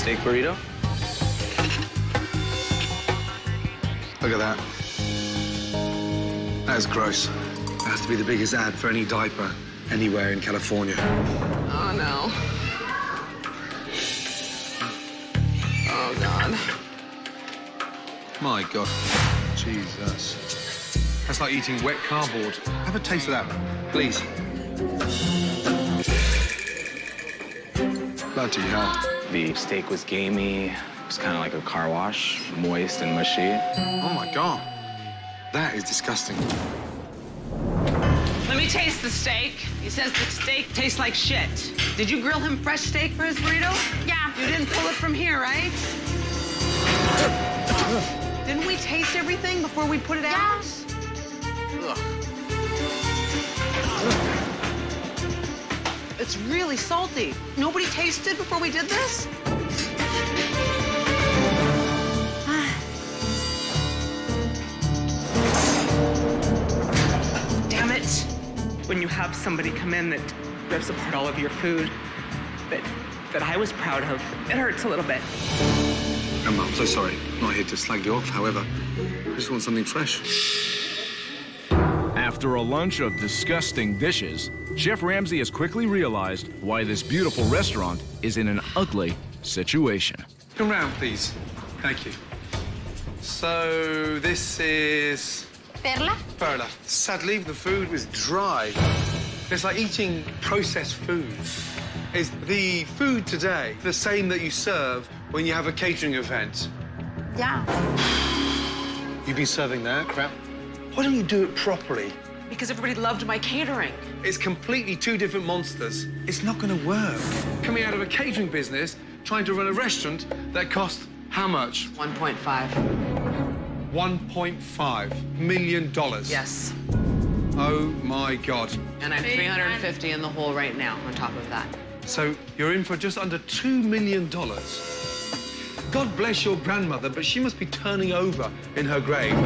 Steak burrito? Look at that. That is gross. That has to be the biggest ad for any diaper anywhere in California. Oh, no. Oh, God. My God. Jesus. That's like eating wet cardboard. Have a taste of that, please. Bloody hell. The steak was gamey. It was kind of like a car wash, moist and mushy. Oh, my God. That is disgusting. Let me taste the steak. He says the steak tastes like shit. Did you grill him fresh steak for his burrito? Yeah. You didn't pull it from here, right? Didn't we taste everything before we put it out? Ugh. It's really salty. Nobody tasted before we did this? Damn it. When you have somebody come in that rips apart all of your food that, that I was proud of, it hurts a little bit. Emma, I'm so sorry. I'm not here to slag you off, however. I just want something fresh. After a lunch of disgusting dishes, Chef Ramsay has quickly realized why this beautiful restaurant is in an ugly situation. Come round, please. Thank you. So, this is Perla? Perla. Sadly, the food was dry. It's like eating processed food. Is the food today the same that you serve when you have a catering event? Yeah. You've been serving that crap? Why don't you do it properly? Because everybody loved my catering. It's completely two different monsters. It's not going to work. Coming out of a catering business, trying to run a restaurant that cost how much? 1.5. $1.5 million. Yes. Oh, my God. And I'm 350 in the hole right now on top of that. So you're in for just under $2 million. God bless your grandmother, but she must be turning over in her grave.